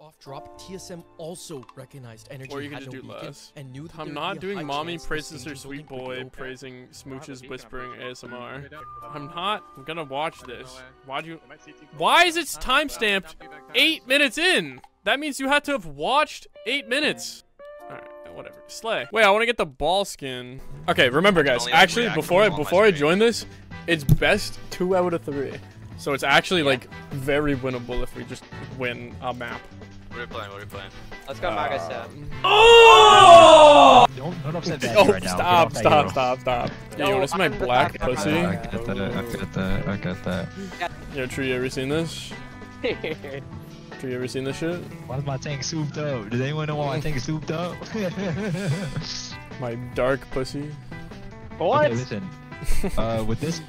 off drop, TSM also recognized energy Or you can had just no do less. and knew that I'm not doing mommy chance praises stage her sweet boy pretty open. praising smooches whispering ASMR. I'm not I'm gonna watch this. Why'd you? Why is it time stamped eight minutes in? That means you had to have watched eight minutes. Alright, uh, whatever. Slay. Wait, I want to get the ball skin. Okay, remember guys, actually before I before I join this, it's best two out of three. So it's actually like very winnable if we just win a map. What are we playing? What are we playing? Let's go, Magus. Uh, Oh! Don't, don't upset Daddy Oh, right now. stop, Get off stop, hero. stop, stop. No, Yo, this is my black back- pussy. I get that, I get that, I get that. Yo, Tree, you ever seen this? Tree, you ever seen this shit? Why is my tank souped up? Does anyone know why my tank is souped up? My dark pussy. Okay, listen. Uh, with this,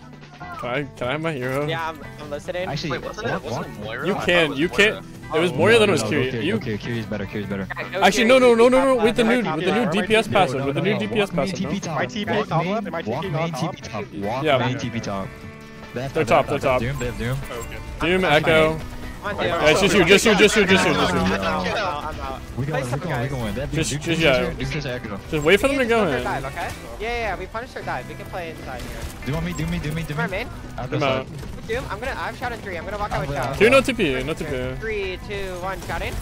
Can I, can I have my hero? yeah, I'm, I'm listening. actually, Wait, wasn't it? Wasn't walk- it Moira? You I thought can't, it was you Moira. can't. It was Oh, more no, than it was no, Kiri. Okay, You, okay, Kiri's better, Kiri's better. actually, no, no, no, no, no. With the new, with the new DPS passive, with the new DPS walk passive. no? TP top. My TP top left, am Walk main? TP top. Walk Yeah. main TP top. They're top, they're left. top. Doom, Doom, Doom. Doom, Echo. Come on, dude. Yeah, it's just you, just you, just you, just you, just you. I'm I'm I'm. We Play going, we going, we going. Just- just, yeah. Doom, Doom, just wait for them to go in. Dive, okay? Yeah, yeah, yeah, we punished her dive. We can play inside here. Do you want me, do me, do me, do Come on, me? main. I'll Come just, out. Doom, I'm gonna, I've shot in three. I'm gonna walk out with I'm shot. Two, no TP, no TP. Three, two, one, shot in.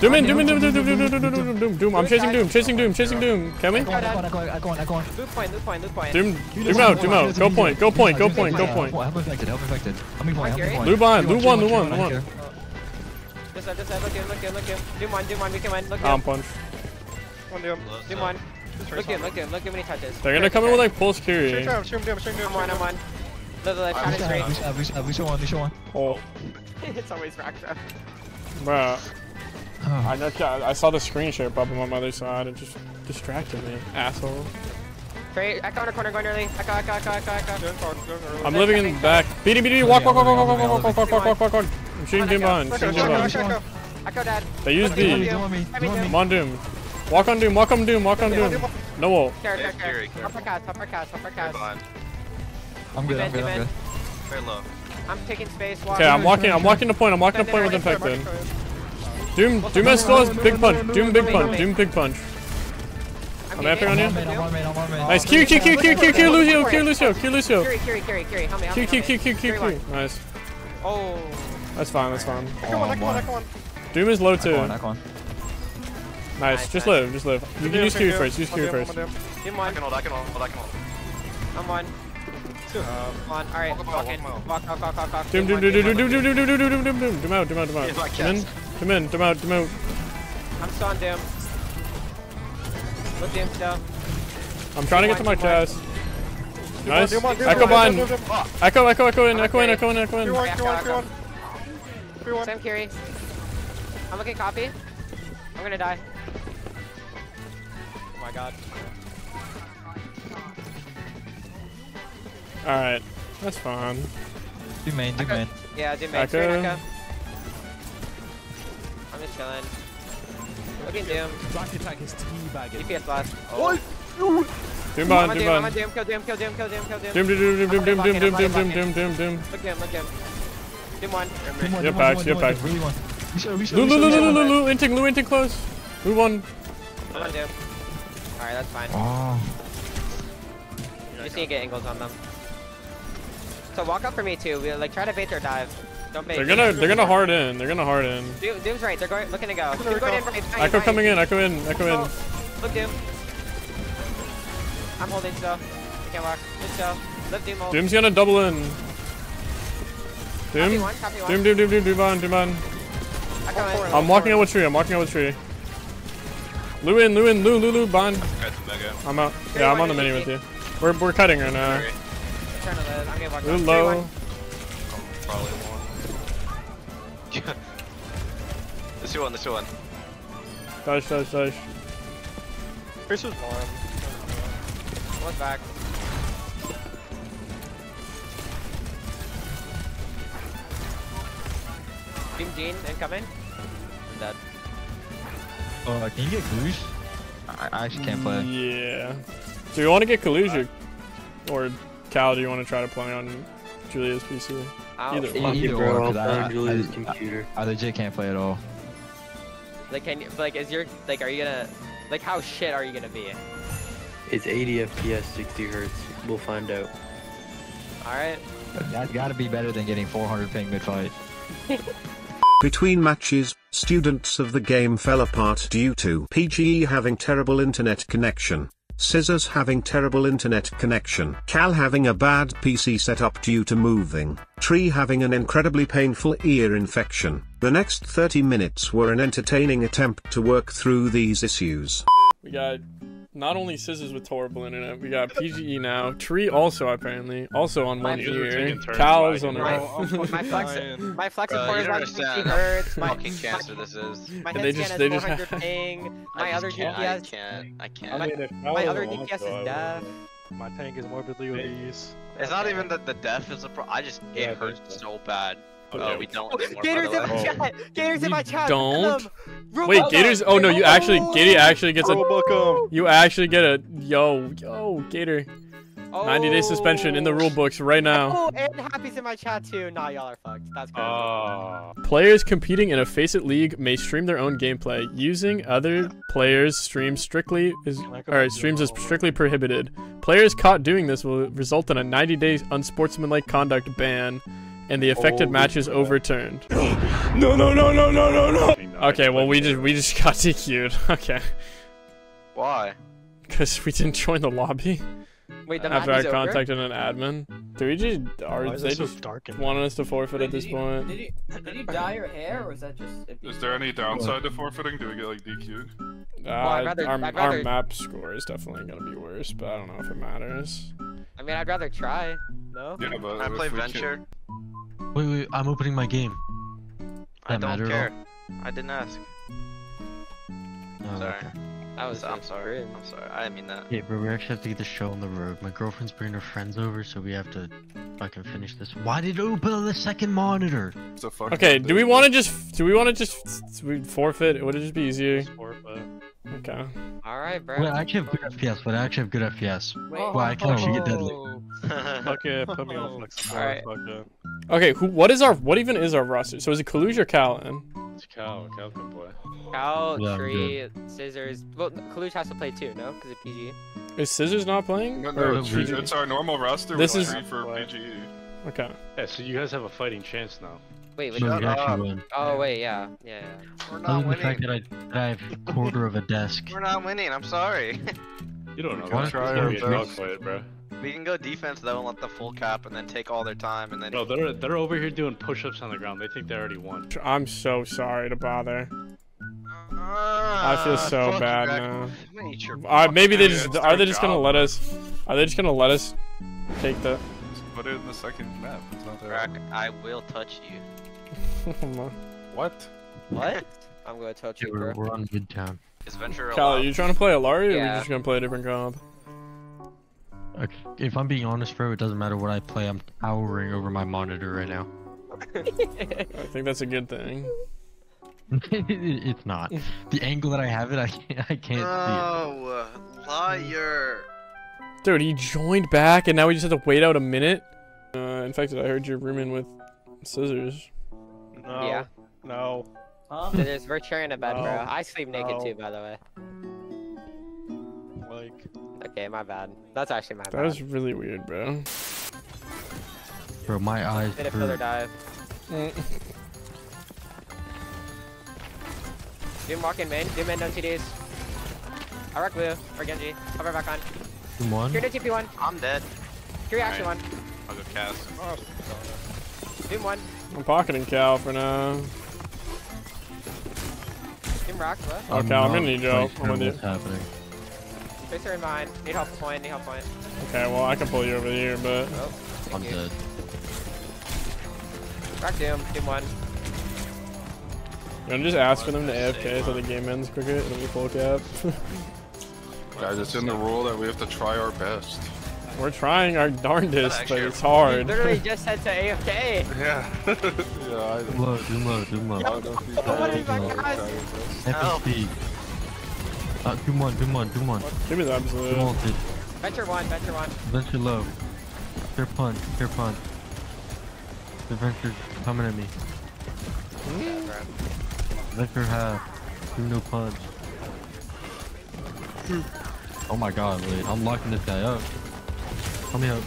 Doom in, doom in, doom, doom, doom, doom, doom, doom, doom, doom, doom. I'm chasing Doom, chasing Doom, chasing Doom. Can we? Echo on, Echo on, Echo on, Echo on, Echo on. Loop point, loop point, loop point. Doom, doom out, doom out. Go point, go point, go point, go point. Help Infekted, help Infekted. Help me point, help me point. Lube on, Three, one, lube three, one, lube one. Here. Just side, side. Look in, look in, look in. Doom one, doom one. We can win. Look Arm in. punch. One doom. Doom one. Look in, look in, look in many touches. They're gonna come in with like pulse Shoot Kiri. down, shoot doom, shoot doom. I'm one, I'm one. Look, look, shot in Lucio, straight. Lucio, Lucio, Lucio one, Lucio one. Oh, It's always racked up. bruh. I, got- I saw the screen share pop on my other side. It just distracted me, asshole. Straight, echo in a corner going early. Echo, echo, echo, echo, echo. Doing forward, doing. I'm living in the back. BD, BD, walk, walk, walk, walk, walk, walk, walk, walk, walk, walk, walk, walk, walk. I'm shooting Doom behind, shooting Doom behind. echo. Echo dad. They use Look in, look B. in. Do on me, do on I'm on Doom. Walk on Doom, walk on Doom, walk on Doom. No ult. Care, Yeah, care, Kiri, care. Kiri. Upper cast, upper cast, upper cast. I'm good, I'm good, I'm good. Very low. I'm taking space. Walk. Okay, I'm walking, I'm walking the point, I'm walking the point with Infekted. Doom, Doom has still has big punch. Doom big punch. Doom big punch. I'm getting apping on you. Nice. Q, Q, Q, Q, Q, Q, Lucio, Q, Lucio, Q, Lucio. Q, Q. Q, Q, Q, Q. Nice. Oh. That's fine, that's fine. Echo one, echo one, echo one. Doom is low Echo on, too. echo on. Nice. Nice, Just nice. live, just live. You can use Q first. Use One Q doom, first. one doom. Doom I one. can hold, I can hold, I can hold. I'm one. Two. Um, one. All right. Walk a mile, Walk walk in. a mile. Walk, walk, walk, walk, walk. Doom, doom, one, doom, doom, one. doom, doom, doom, doom, doom, doom, doom, doom. Doom out, doom out, doom out. Yeah, like Come in, cats. come in, doom out, doom out. I'm still on Doom. Look Doom still. I'm trying to get to my chest. Nice. Doom one, doom Echo one, behind. doom, doom, doom. Echo, echo, echo in, echo in, Okay. echo in, echo Three in. One, three one, three one. Three one. Sam Kiri. I'm looking copy. I'm gonna die. Oh my god. Alright. That's fine. Do main, do main. Yeah, Doom main. Echo. Echo. I'm just chilling. Looking Doom. Black attack is teabagging. DPS last. Oh. Doom I'm behind, on doom Doom. I'm on behind. Doom. Kill Doom. Kill Doom. Kill Doom. Kill Doom. Doom, doom, doom, doom, doom, doom, doom, doom, doom, doom, doom, doom, doom. Look Doom. Look Doom. Doom one. Doom one, You're doom one, back, doom you're one, back. doom one. Really one. Lucio, Lucio, Lu, lu, Lucio, lu, lu, Lucio. lu, lu, inting, lu, inting close. Lu one. I'm on Doom. Alright, that's fine. Ah. Oh. Just need to get angles on them. So walk up for me too. We like try to bait their dive. Don't bait. They're gonna, they're gonna hard in. They're gonna hard in. Doom, Doom's right. They're going, looking to go. Echo Doom going in right. right, Echo right. coming in, echo in, echo in. Oh, Look Doom. I'm holding still. I can't walk. Just still. Lift Doom hold. Doom's gonna double in. Doom. Copy one, copy one. Doom, doom, doom, doom, doom on, doom on. I'm, walking out with tree, I'm walking out with tree. Lou in, Lu, in, Lu, Lou, Lou, Bond. I'm out. Yeah, I'm on the mini with you. We're, we're cutting right now. Lou low. Probably one. Let's do one, let's do one. Dodge, dodge, dodge. Chris was one. One's back. Doom Jean incoming. Dead. Uh, can you get Coluge? I, I actually can't play. Yeah. Do you want to get Coluge? Or Cal, do you want to try to play on Julia's PC? Ow. Either Either, one. either bro, or, I'll 'cause I, play I, Julia's I, computer. I legit can't play at all. Like, can you, like, is your, like, are you gonna, like, how shit are you gonna be? It's 80 FPS, 60 hertz. We'll find out. Alright? That's gotta be better than getting 400 ping mid fight. Between matches, students of the game fell apart due to PGE having terrible internet connection, Scissors having terrible internet connection, Cal having a bad PC setup due to moving, Tree having an incredibly painful ear infection. The next 30 minutes were an entertaining attempt to work through these issues. We got not only scissors with horrible internet, we got PGE now. Tree also apparently also on My- one ear. taking turns Cal's lagging. on My, a. my flex, Ryan. my flex uh, Bro, is don't like 60 hertz. My, fucking cancer this is. my And head they scan just- is they just have- ping. My other can't, I DPS, can't. I I can't. mean, my other DPS is deaf. My tank is morbidly obese. It's not even that the death is a pro. I just Yeah, it hurts that's- so bad. Okay. Oh, we don't anymore. Gators in my chat. Gators in my chat. don't? Look, Wait, Gators. Oh no, you actually, Gator actually gets a. Robocop. You actually get a yo yo Gator. 90 day suspension in the rule books right now. Oh, and Happy's in my chat too. Nah, y'all are fucked. That's crazy. Ah. Players competing in a FaceIt League may stream their own gameplay. Using other players' streams strictly is or streams is strictly prohibited. Players caught doing this will result in a 90-day unsportsmanlike conduct ban, and the affected match is overturned. No, no, no, no, no, no, no. Okay, well we just we just got DQ'd. Okay, Why? because we didn't join the lobby Wait, the after I is over? contacted an admin. Do we just are Why is they it so just dark in wanting us to forfeit at this point? Did you, did you dye your hair, or is that just? Is there any downside to forfeiting? Do we get like DQ'd? Uh, I'd rather- our, I'd our map score is definitely gonna be worse, but I don't know if it matters. I mean, I'd rather try. No? Yeah, but I if play we Venture. Wait, wait, I'm opening my game. I That don't matter care. I didn't ask. Oh, Sorry. okay. That was I'm sorry. I'm sorry. I didn't mean that. Yeah, bro, we actually have to get the show on the road. My girlfriend's bringing her friends over, so we have to fucking finish this. Why did it open on the second monitor? It's a fucking Okay, do we want to just do we want to just we forfeit? It Would it just be easier? Okay. Alright, bro. Well, I actually have good FPS, but I actually have good FPS. Wait, Well, I can actually get deadly. Fuck it, put me on flex support. Alright. Fuck it. Okay, who? What is our? What even is our roster? So is it Coluge or Callan? It's Cal. Cal can play. Cal, Yeah, I'm Tree, Scissors. Well, Coluge has to play too, no? Because of PG. Is Scissors not playing? No, Or no, it's- it's, our normal roster. This is- three for PGE. Okay. Yeah, so you guys have a fighting chance now. Wait, wait. No, Shut we actually up. win. Oh, wait, yeah. Yeah, yeah. We're Other not than the fact that I, that I have a quarter of a desk. We're not winning. I'm sorry. You don't know. Why that. don't It's gonna try our dogfight, bro. we can go defense though and let the full cap and then take all their time and then. No, they're they're over here doing push-ups on the ground. They think they already won. I'm so sorry to bother. Ah, I feel so fuck bad you, Greg. now. Mate, you're Uh, fucking maybe they Yeah, just it's are they just gonna job. let us? Are they just gonna let us take the? Just put it in the second map. It's not that Greg, I will touch you. What? What? I'm gonna touch Yeah, you, we're, bro. we're on Midtown. Is Venture Cal, are you trying to play Illari, or are we Yeah. just gonna play a different comp? Okay, If I'm being honest, bro, it doesn't matter what I play. I'm towering over my monitor right now. I think that's a good thing. it's not. The angle that I have it, I can't, I can't No, liar. Dude, he joined back, and now we just have to wait out a minute. Uh, in fact, I heard you're rooming with scissors. No. Yeah. No. Huh? Scissors, we're sharing a bed, bro. I sleep naked No. too, by the way. Like. Okay, my bad. That's actually my That bad. was really weird, bro. Bro, my eyes Did another hurt. dive. Doom walk in main. Doom in, no TDs. I rock blue. Or Genji. Cover back on. One. Here, no TP1. I'm dead. Here, action Alright. one. I'll go cast. Oh, Doom one. I'm pocketing Cal for now. Doom rock. What? Oh, Cal, I'm gonna need your help. I'm sure with you. what's happening. Tracer in mine. Need help point. Need help point. Okay, well, I can pull you over here, but Oh, I'm thank you. dead. Rock Doom. Doom one. I'm just ask for them to AFK so the game ends quicker and we full cap. Guys, it's in the rule that we have to try our best. We're trying our darndest, but it's hard. Literally just said to AFK. Yeah. yeah, I Doom low, doom low, doom low. What is my guys? Help. FSP. Uh, doom one, doom one, doom one. Give me the Doom absolute. ulted. Venture one. Venture one. Venture low. Clear punch, clear punch. The venture coming at me. Yeah, bro. Venture half. No punch. Oh my god, wait, I'm locking this guy up. Help me up.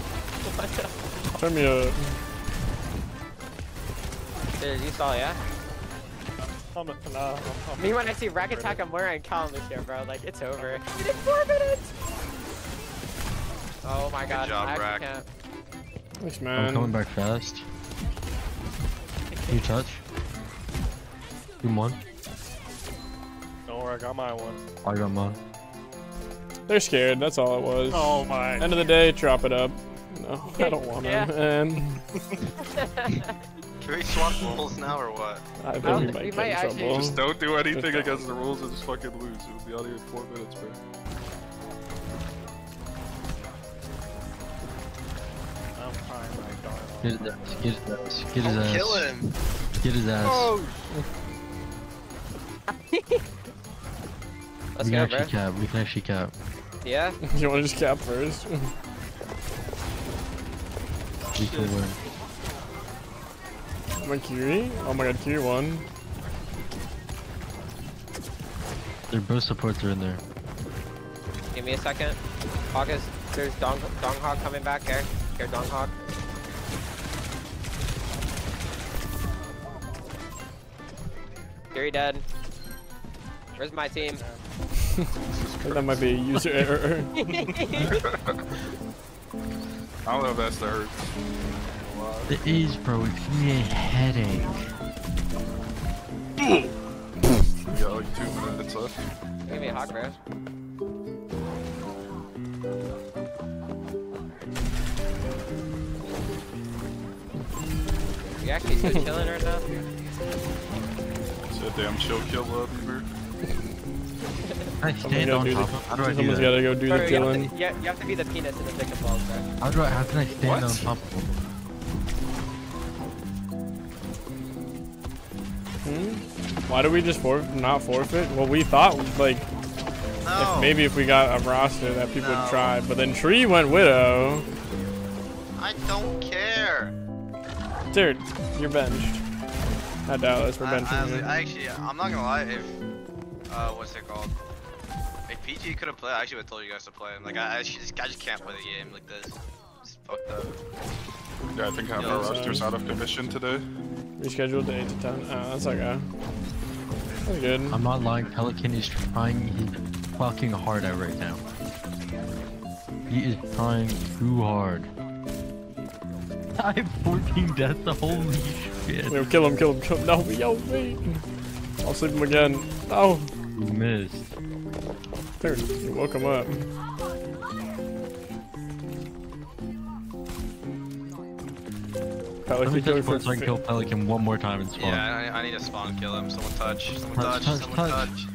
Turn me up. Dude, you saw, yeah? Me when I see Rakattack, I'm wearing calendar here, bro. Like it's over. We did four minutes. Oh my god, job, I actually Rak. can't. Thanks, I'm coming back fast. You touch? Team one. Don't worry, I got my one. I got mine. They're scared. That's all it was. Oh my. End of the day, chop it up. No, I don't want to. Yeah. And Can we swap rules now or what? I think Well, we um, we might might in actually- trouble. Just don't do anything against the rules and just fucking lose. We'll be out here in four minutes, bro. I'm fine, my darling. Get his ass. Get his ass. Get his ass. kill him. Get his ass. Oh, Let's we can actually bro. cap. We can actually cap. Yeah. you want to just cap first? We can win. my Kiri? Oh my god, Kiri won. Their both supports are in there. Give me a second. Hawk is there's Dong Dong Hawk coming back here. Here, Dong Hawk. Fury dead. Where's my team? I think that might be a user error. I don't know if that's the hurts. It is, bro. It's giving me a headache. We got like two minutes left. Give me a Hawk, bro. You actually still chilling right now? It's a damn chill kill up here. Can I stand gotta on do top the, of How do I do someone's that? gotta go do Bro, the you, have killing. to, you, you have to be the penis in the thick of balls, bro. How do I? How can I stand What? on top of him? Hmm? Why do we just for not forfeit? Well, we thought like No. if maybe if we got a roster that people No. would try, but then Tree went Widow. I don't care. Dude, you're benched. At Dallas, we're I, benching I, you. I actually, I'm not gonna lie. If uh, what's it called? If PG could have played, I actually would have told you guys to play him. Like I, I just, I just can't play the game like this. It's fucked up. Yeah, I think half our roster's out of commission today. Rescheduled to 8 to 10. Oh, that's okay. That's good. I'm not lying. Pelican is trying his fucking hard out right now. He is trying too hard. I have 14 deaths. Holy shit. Yo, kill him, kill him, kill him. No, yo, wait. I'll sleep him again. No. You missed. There, you woke him up. Let me Pelican kill touch for so I can kill Pelican one more time and spawn. Yeah, I, I need to spawn kill him. Someone touch. Someone Touch, touch. touch, Someone touch. touch.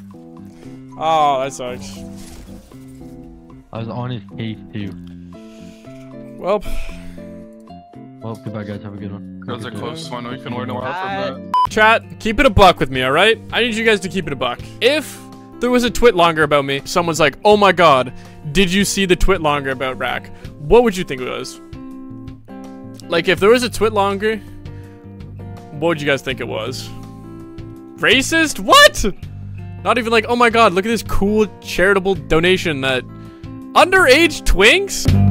Oh, that sucks. I was on his case too. Well, Well, goodbye guys. Have a good one. That was a close one. We can learn a lot from that. chat, keep it a buck with me, alright? I need you guys to keep it a buck. If there was a twit longer about me, someone's like, oh my god, did you see the twit longer about Rak? What would you think it was? Like, if there was a twit longer, what would you guys think it was? Racist? What? Not even like, oh my god, look at this cool charitable donation that underage twinks?